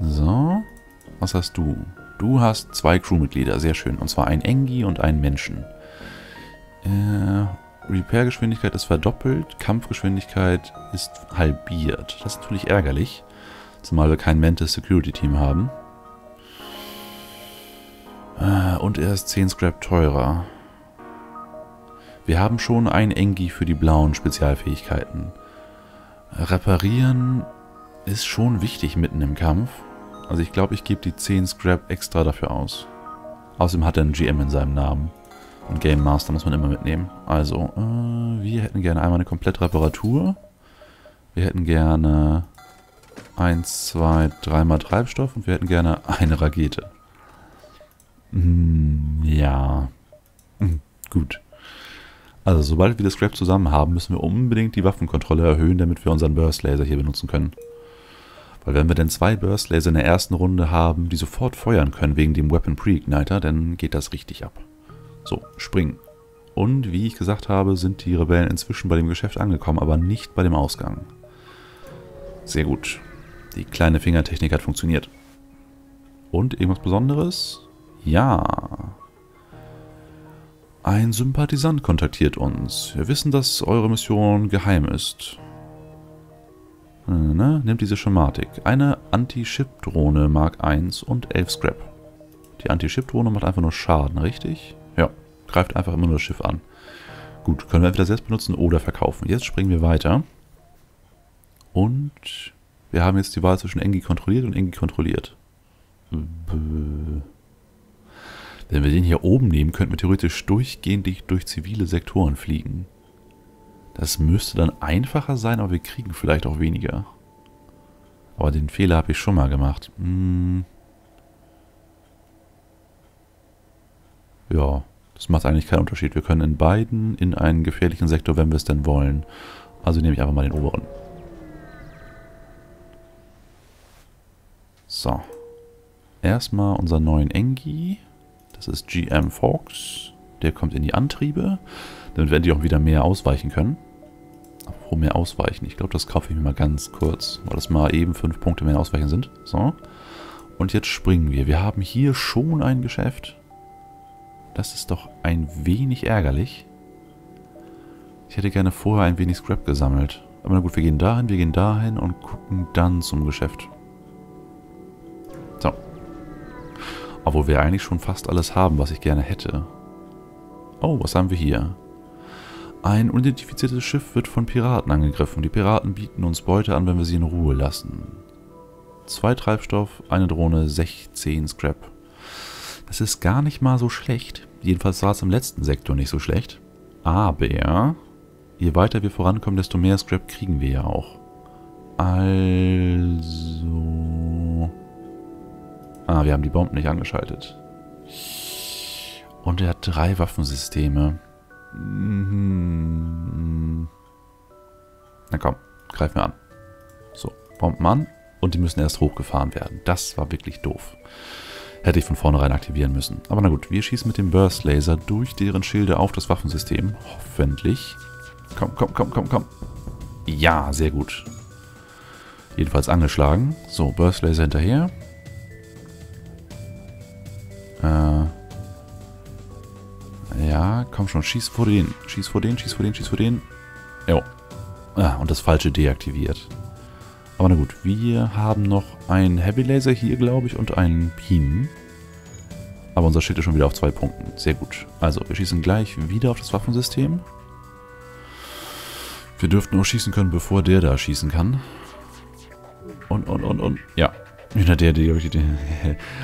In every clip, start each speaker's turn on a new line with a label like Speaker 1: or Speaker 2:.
Speaker 1: So. Was hast du? Du hast zwei Crewmitglieder, sehr schön. Und zwar einen Engi und einen Menschen. Äh, Repair-Geschwindigkeit ist verdoppelt, Kampfgeschwindigkeit ist halbiert. Das ist natürlich ärgerlich, zumal wir kein Mantis Security Team haben. Äh, und er ist 10 Scrap teurer. Wir haben schon einen Engi für die blauen Spezialfähigkeiten. Reparieren ist schon wichtig mitten im Kampf. Also ich glaube, ich gebe die 10 Scrap extra dafür aus. Außerdem hat er einen GM in seinem Namen. Und Game Master muss man immer mitnehmen. Also, äh, wir hätten gerne einmal eine komplette Reparatur. Wir hätten gerne 1, 2, 3 mal Treibstoff und wir hätten gerne eine Rakete. Hm, ja. Hm, gut. Also, sobald wir das Scrap zusammen haben, müssen wir unbedingt die Waffenkontrolle erhöhen, damit wir unseren Burst Laser hier benutzen können. Weil wenn wir denn zwei Burst Laser in der ersten Runde haben, die sofort feuern können wegen dem Weapon Pre-Igniter, dann geht das richtig ab. So, springen. Und wie ich gesagt habe, sind die Rebellen inzwischen bei dem Geschäft angekommen, aber nicht bei dem Ausgang. Sehr gut. Die kleine Fingertechnik hat funktioniert. Und irgendwas Besonderes? Ja. Ein Sympathisant kontaktiert uns. Wir wissen, dass eure Mission geheim ist. Ne? Nimmt diese Schematik. Eine Anti-Ship-Drohne Mark 1 und 11 Scrap. Die Anti-Ship-Drohne macht einfach nur Schaden, richtig? Ja, greift einfach immer nur das Schiff an. Gut, können wir entweder selbst benutzen oder verkaufen. Jetzt springen wir weiter. Und wir haben jetzt die Wahl zwischen Engi kontrolliert und Engi kontrolliert. Wenn wir den hier oben nehmen, könnten wir theoretisch durchgehend durch zivile Sektoren fliegen. Das müsste dann einfacher sein, aber wir kriegen vielleicht auch weniger. Aber den Fehler habe ich schon mal gemacht. Hm. Ja, das macht eigentlich keinen Unterschied. Wir können in beiden in einen gefährlichen Sektor, wenn wir es denn wollen. Also nehme ich einfach mal den oberen. So. Erstmal unseren neuen Engi. Das ist GM Fox. Der kommt in die Antriebe. Damit werden die auch wieder mehr ausweichen können. Apropos mehr ausweichen. Ich glaube, das kaufe ich mir mal ganz kurz. Weil das mal eben 5 Punkte mehr ausweichen sind. So. Und jetzt springen wir. Wir haben hier schon ein Geschäft. Das ist doch ein wenig ärgerlich. Ich hätte gerne vorher ein wenig Scrap gesammelt. Aber na gut, wir gehen dahin, wir gehen dahin und gucken dann zum Geschäft. So. Obwohl wir eigentlich schon fast alles haben, was ich gerne hätte. Oh, was haben wir hier? Ein unidentifiziertes Schiff wird von Piraten angegriffen. Die Piraten bieten uns Beute an, wenn wir sie in Ruhe lassen. Zwei Treibstoff, eine Drohne, 16 Scrap. Das ist gar nicht mal so schlecht. Jedenfalls sah es im letzten Sektor nicht so schlecht. Aber je weiter wir vorankommen, desto mehr Scrap kriegen wir ja auch. Also... Ah, wir haben die Bomben nicht angeschaltet. Und er hat drei Waffensysteme. Mhm. Na komm, greif mir an. So, Bomben an. Und die müssen erst hochgefahren werden. Das war wirklich doof. Hätte ich von vornherein aktivieren müssen. Aber na gut, wir schießen mit dem Burst Laser durch deren Schilde auf das Waffensystem. Hoffentlich. Komm, komm, komm, komm, komm. Ja, sehr gut. Jedenfalls angeschlagen. So, Burst Laser hinterher. Komm schon, schieß vor den. Schieß vor den, schieß vor den, schieß vor den. Jo. Ah, und das falsche deaktiviert. Aber na gut, wir haben noch einen Heavy Laser hier, glaube ich, und einen Beam. Aber unser Schild ist schon wieder auf zwei Punkten. Sehr gut. Also, wir schießen gleich wieder auf das Waffensystem. Wir dürften nur schießen können, bevor der da schießen kann. Und, und, und, und. Ja.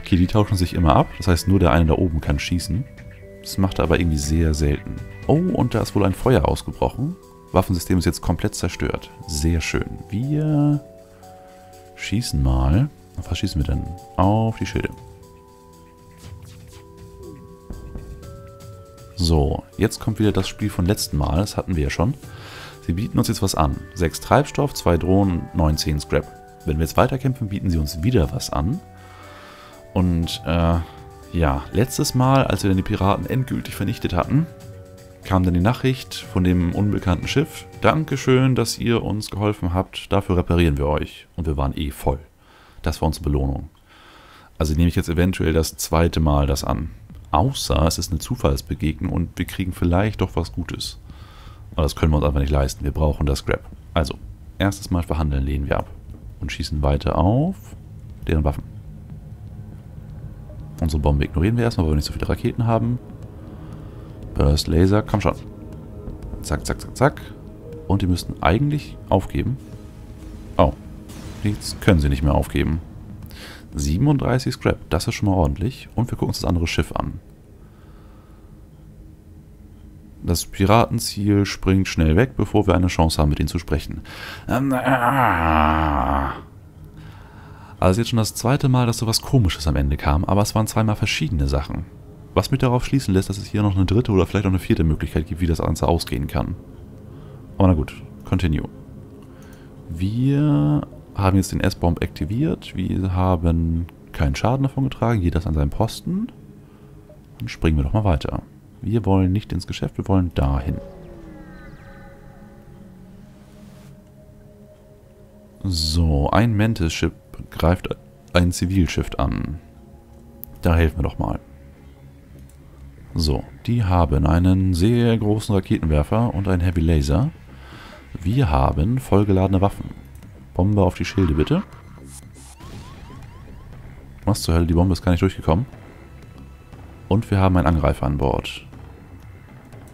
Speaker 1: Okay, die tauschen sich immer ab. Das heißt, nur der eine da oben kann schießen. Das macht er aber irgendwie sehr selten. Oh, und da ist wohl ein Feuer ausgebrochen. Waffensystem ist jetzt komplett zerstört. Sehr schön. Wir Schießen mal. Auf was schießen wir denn? Auf die Schilde. So, jetzt kommt wieder das Spiel von letzten Mal. Das hatten wir ja schon. Sie bieten uns jetzt was an. 6 Treibstoff, 2 Drohnen, 19 Scrap. Wenn wir jetzt weiterkämpfen, bieten sie uns wieder was an. Und, äh, ja, letztes Mal, als wir dann die Piraten endgültig vernichtet hatten, kam dann die Nachricht von dem unbekannten Schiff. Dankeschön, dass ihr uns geholfen habt. Dafür reparieren wir euch. Und wir waren eh voll. Das war unsere Belohnung. Also nehme ich jetzt eventuell das zweite Mal das an. Außer es ist eine Zufallsbegegnung und wir kriegen vielleicht doch was Gutes. Aber das können wir uns einfach nicht leisten. Wir brauchen das Scrap. Also, erstes Mal verhandeln lehnen wir ab. Und schießen weiter auf deren Waffen. Unsere Bombe ignorieren wir erstmal, weil wir nicht so viele Raketen haben. Burst Laser, komm schon. Zack, zack, zack, zack. Und die müssten eigentlich aufgeben. Oh, jetzt können sie nicht mehr aufgeben. 37 Scrap, das ist schon mal ordentlich. Und wir gucken uns das andere Schiff an. Das Piratenziel springt schnell weg, bevor wir eine Chance haben, mit ihnen zu sprechen. Ähm, ah. Also jetzt schon das zweite Mal, dass so was Komisches am Ende kam, aber es waren zweimal verschiedene Sachen. Was mich darauf schließen lässt, dass es hier noch eine dritte oder vielleicht auch eine vierte Möglichkeit gibt, wie das Ganze ausgehen kann. Aber na gut, continue. Wir haben jetzt den S-Bomb aktiviert. Wir haben keinen Schaden davon getragen. Jeder ist an seinem Posten. Dann springen wir doch mal weiter. Wir wollen nicht ins Geschäft, wir wollen dahin. So, ein Mantis-Ship greift ein Zivilschiff an. Da helfen wir doch mal. So, die haben einen sehr großen Raketenwerfer und einen Heavy Laser. Wir haben vollgeladene Waffen. Bombe auf die Schilde, bitte. Was zur Hölle, die Bombe ist gar nicht durchgekommen. Und wir haben einen Angreifer an Bord.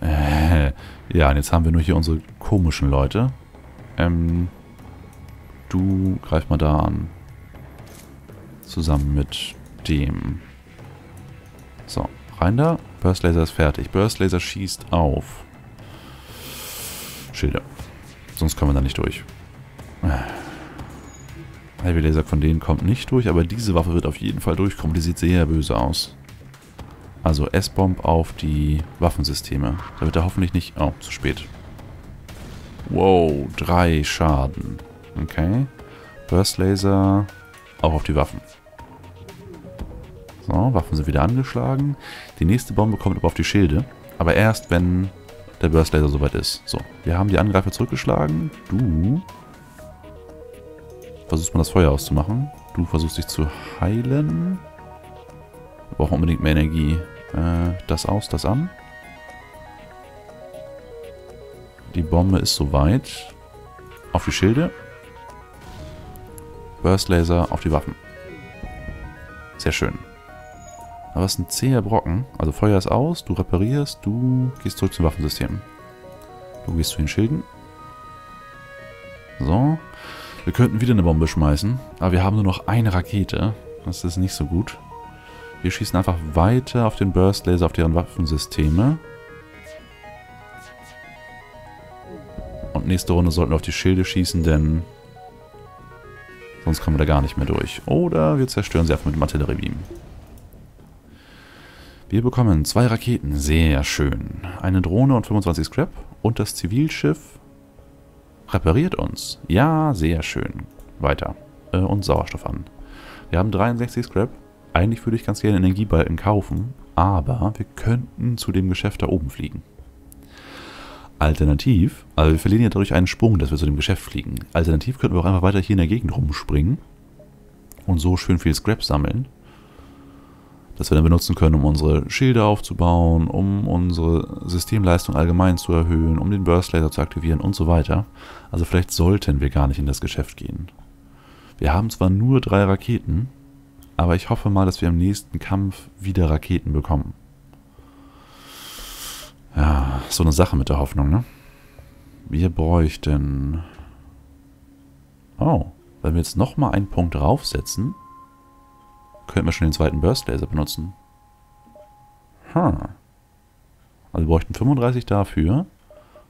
Speaker 1: Äh, ja, und jetzt haben wir nur hier unsere komischen Leute. Ähm, du greif mal da an. Zusammen mit dem. So, rein da. Burst Laser ist fertig. Burst Laser schießt auf. Schilder. Sonst kommen wir da nicht durch. Heavy Laser von denen kommt nicht durch, aber diese Waffe wird auf jeden Fall durchkommen. Die sieht sehr böse aus. Also S-Bomb auf die Waffensysteme. Da wird er hoffentlich nicht... Oh, zu spät. Wow, drei Schaden. Okay. Burst Laser auch auf die Waffen. So, Waffen sind wieder angeschlagen. Die nächste Bombe kommt aber auf die Schilde. Aber erst, wenn der Burst Laser soweit ist. So, wir haben die Angreifer zurückgeschlagen. Du versuchst mal das Feuer auszumachen. Du versuchst dich zu heilen. Wir brauchen unbedingt mehr Energie. Äh, das aus, das an. Die Bombe ist soweit. Auf die Schilde. Burst Laser auf die Waffen. Sehr schön. Aber es ist ein zäher Brocken. Also Feuer ist aus, du reparierst, du gehst zurück zum Waffensystem. Du gehst zu den Schilden. So. Wir könnten wieder eine Bombe schmeißen, aber wir haben nur noch eine Rakete. Das ist nicht so gut. Wir schießen einfach weiter auf den Burst Laser, auf deren Waffensysteme. Und nächste Runde sollten wir auf die Schilde schießen, denn sonst kommen wir da gar nicht mehr durch. Oder wir zerstören sie einfach mit dem Artilleriebeam. Wir bekommen zwei Raketen, sehr schön. Eine Drohne und 25 Scrap. Und das Zivilschiff repariert uns. Ja, sehr schön. Weiter. Äh, und Sauerstoff an. Wir haben 63 Scrap. Eigentlich würde ich ganz gerne Energiebalken kaufen, aber wir könnten zu dem Geschäft da oben fliegen. Alternativ, also wir verlieren ja dadurch einen Sprung, dass wir zu dem Geschäft fliegen. Alternativ könnten wir auch einfach weiter hier in der Gegend rumspringen und so schön viel Scrap sammeln, dass wir dann benutzen können, um unsere Schilde aufzubauen, um unsere Systemleistung allgemein zu erhöhen, um den Burst Laser zu aktivieren und so weiter. Also vielleicht sollten wir gar nicht in das Geschäft gehen. Wir haben zwar nur drei Raketen, aber ich hoffe mal, dass wir im nächsten Kampf wieder Raketen bekommen. Ja, so eine Sache mit der Hoffnung, ne? Wir bräuchten... Oh, wenn wir jetzt nochmal einen Punkt draufsetzen, könnten wir schon den zweiten Burst Laser benutzen. Hm. Also wir bräuchten 35 dafür.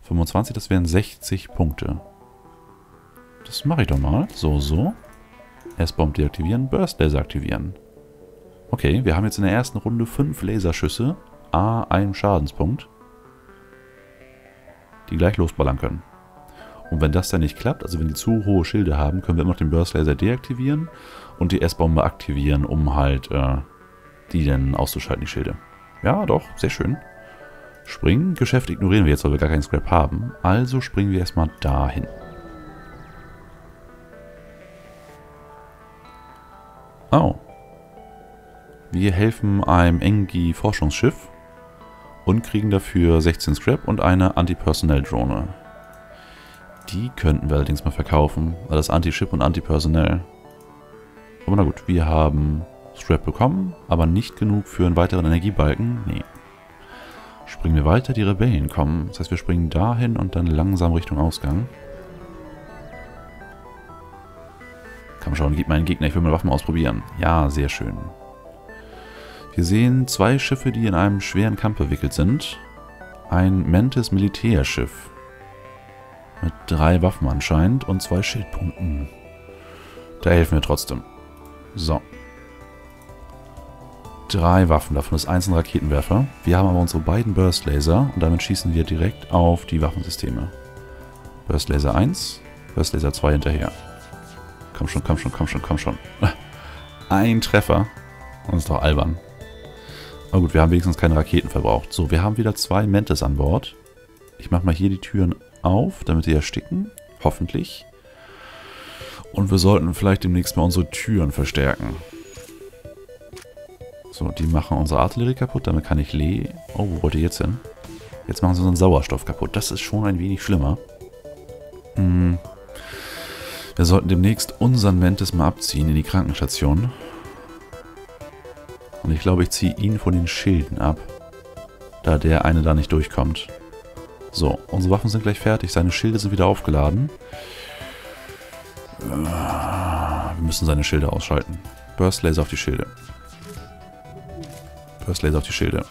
Speaker 1: 25, das wären 60 Punkte. Das mache ich doch mal. So, so. S-Bomb deaktivieren, Burst Laser aktivieren. Okay, wir haben jetzt in der ersten Runde 5 Laserschüsse, A, ein Schadenspunkt, die gleich losballern können. Und wenn das dann nicht klappt, also wenn die zu hohe Schilde haben, können wir immer noch den Burst Laser deaktivieren und die S-Bombe aktivieren, um halt äh, die dann auszuschalten, die Schilde. Ja, doch, sehr schön. Springen, Geschäft ignorieren wir jetzt, weil wir gar keinen Scrap haben. Also springen wir erstmal dahin. Oh. Wir helfen einem Engi-Forschungsschiff und kriegen dafür 16 Scrap und eine Anti-Personnel-Drohne. Die könnten wir allerdings mal verkaufen, weil das Anti-Ship und Anti-Personnel. Aber na gut, wir haben Scrap bekommen, aber nicht genug für einen weiteren Energiebalken. Nee. Springen wir weiter, die Rebellen kommen. Das heißt, wir springen dahin und dann langsam Richtung Ausgang. Komm schon, gib meinen Gegner, ich will meine Waffen ausprobieren. Ja, sehr schön. Wir sehen zwei Schiffe, die in einem schweren Kampf verwickelt sind. Ein Mentes Militärschiff. Mit drei Waffen anscheinend und zwei Schildpunkten. Da helfen wir trotzdem. So. Drei Waffen, davon ist eins ein Raketenwerfer. Wir haben aber unsere beiden Burst Laser und damit schießen wir direkt auf die Waffensysteme. Burst Laser 1, Burst Laser 2 hinterher. Komm schon, komm schon, komm schon, komm schon. Ein Treffer. Das ist doch albern. Aber gut, wir haben wenigstens keine Raketen verbraucht. So, wir haben wieder zwei Mentes an Bord. Ich mache mal hier die Türen auf, damit die ersticken. Hoffentlich. Und wir sollten vielleicht demnächst mal unsere Türen verstärken. So, die machen unsere Artillerie kaputt. Damit kann ich Le... Oh, wo wollt ihr jetzt hin? Jetzt machen sie unseren Sauerstoff kaputt. Das ist schon ein wenig schlimmer. Hm. Wir sollten demnächst unseren Mentes mal abziehen in die Krankenstation. Ich glaube, ich ziehe ihn von den Schilden ab. Da der eine da nicht durchkommt. So, unsere Waffen sind gleich fertig. Seine Schilde sind wieder aufgeladen. Wir müssen seine Schilde ausschalten. Burst Laser auf die Schilde. Burst Laser auf die Schilde.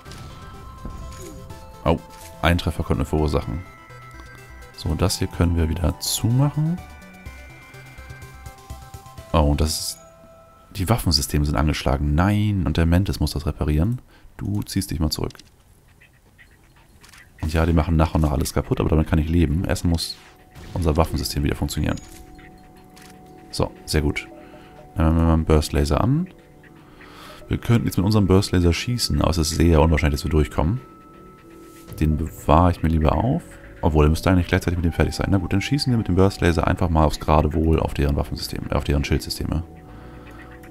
Speaker 1: Oh, ein Treffer konnten wir verursachen. So, das hier können wir wieder zumachen. Oh, und das Die Waffensysteme sind angeschlagen. Nein, und der Mentes muss das reparieren. Du ziehst dich mal zurück. Und ja, die machen nach und nach alles kaputt, aber damit kann ich leben. Erst muss unser Waffensystem wieder funktionieren. So, sehr gut. Nehmen wir mal einen Burst Laser an. Wir könnten jetzt mit unserem Burst Laser schießen, aber es ist sehr unwahrscheinlich, dass wir durchkommen. Den bewahre ich mir lieber auf. Obwohl, er müsste eigentlich gleichzeitig mit dem fertig sein. Na gut, dann schießen wir mit dem Burst Laser einfach mal aufs Geradewohl auf deren Waffensysteme, auf deren Schildsysteme.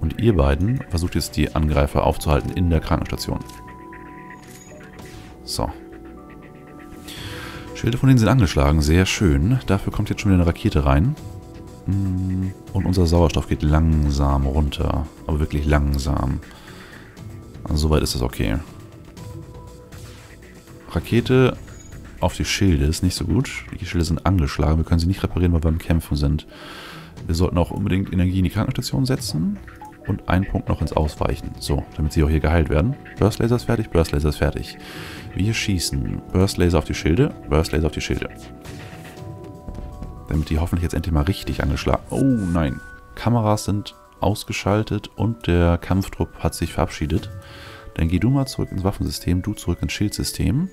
Speaker 1: Und ihr beiden versucht jetzt die Angreifer aufzuhalten in der Krankenstation. So. Schilde von denen sind angeschlagen, sehr schön. Dafür kommt jetzt schon wieder eine Rakete rein. Mm, und unser Sauerstoff geht langsam runter. Aber wirklich langsam. Also soweit ist das okay. Rakete auf die Schilde ist nicht so gut. Die Schilde sind angeschlagen. Wir können sie nicht reparieren, weil wir beim Kämpfen sind. Wir sollten auch unbedingt Energie in die Krankenstation setzen. Und einen Punkt noch ins Ausweichen. So, damit sie auch hier geheilt werden. Burst Laser ist fertig, Burst Laser ist fertig. Wir schießen. Burst Laser auf die Schilde, Burst Laser auf die Schilde. Damit die hoffentlich jetzt endlich mal richtig angeschlagen... Oh nein. Kameras sind ausgeschaltet und der Kampftrupp hat sich verabschiedet. Dann geh du mal zurück ins Waffensystem, du zurück ins Schildsystem.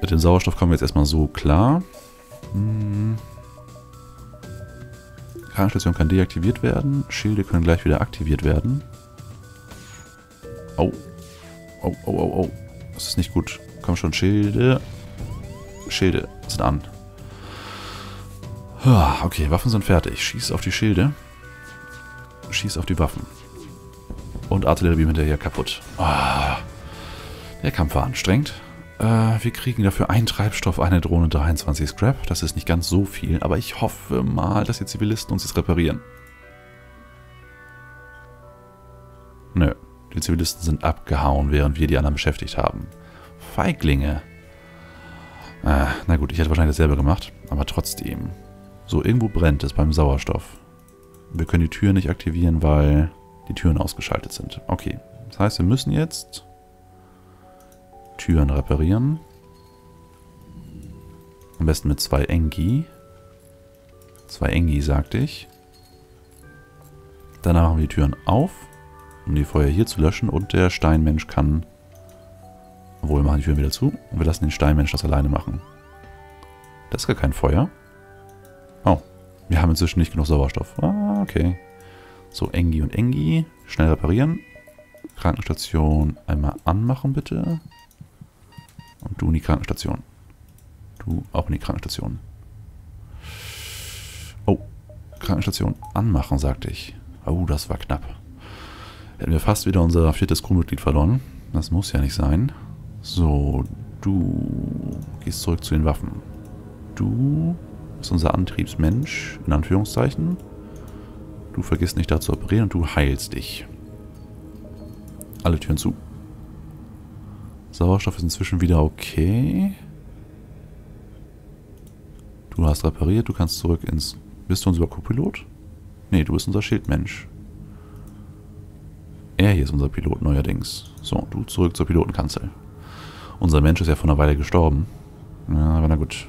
Speaker 1: Mit dem Sauerstoff kommen wir jetzt erstmal so klar. Hm. Krankenstation kann deaktiviert werden. Schilde können gleich wieder aktiviert werden. Oh. Oh, oh, oh, oh. Das ist nicht gut. Komm schon, Schilde. Schilde sind an. Okay, Waffen sind fertig. Schieß auf die Schilde. Schieß auf die Waffen. Und Artilleriebeam hinterher kaputt. Oh, der Kampf war anstrengend. Äh, wir kriegen dafür einen Treibstoff, eine Drohne, 23 Scrap. Das ist nicht ganz so viel, aber ich hoffe mal, dass die Zivilisten uns jetzt reparieren. Nö, die Zivilisten sind abgehauen, während wir die anderen beschäftigt haben. Feiglinge. Äh, na gut, ich hätte wahrscheinlich dasselbe gemacht, aber trotzdem. So, irgendwo brennt es beim Sauerstoff. Wir können die Tür nicht aktivieren, weil die Türen ausgeschaltet sind. Okay, das heißt, wir müssen jetzt Türen reparieren. Am besten mit zwei Engi. Zwei Engi, sagte ich. Danach machen wir die Türen auf, um die Feuer hier zu löschen. Und der Steinmensch kann... Obwohl, wir machen die Türen wieder zu. Und wir lassen den Steinmensch das alleine machen. Das ist gar kein Feuer. Oh, wir haben inzwischen nicht genug Sauerstoff. Ah, okay. So, Engi und Engi. Schnell reparieren. Krankenstation einmal anmachen, bitte. Und du in die Krankenstation. Du auch in die Krankenstation. Oh, Krankenstation anmachen, sagte ich. Oh, das war knapp. Hätten wir fast wieder unser viertes Crewmitglied verloren. Das muss ja nicht sein. So, du gehst zurück zu den Waffen. Du bist unser Antriebsmensch, in Anführungszeichen. Du vergisst nicht da zu operieren und du heilst dich. Alle Türen zu. Sauerstoff ist inzwischen wieder okay. Du hast repariert, du kannst zurück ins... Bist du unser Co-Pilot? Nee, du bist unser Schildmensch. Er hier ist unser Pilot neuerdings. So, du zurück zur Pilotenkanzel. Unser Mensch ist ja vor einer Weile gestorben. Ja, aber na gut.